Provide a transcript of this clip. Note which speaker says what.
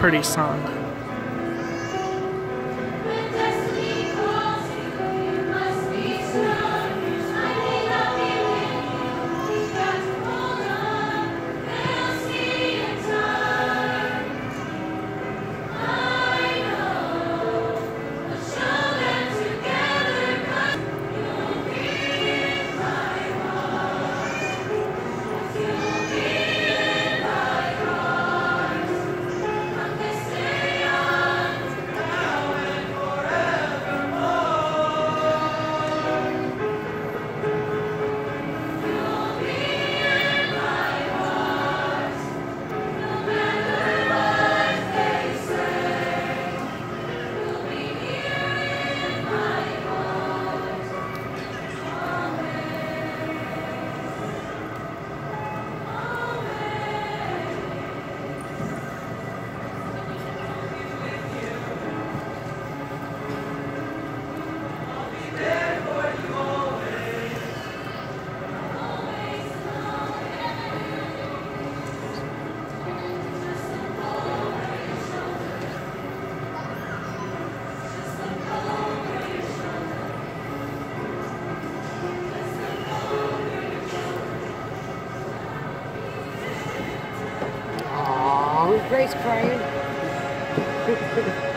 Speaker 1: pretty song.
Speaker 2: Grace crying.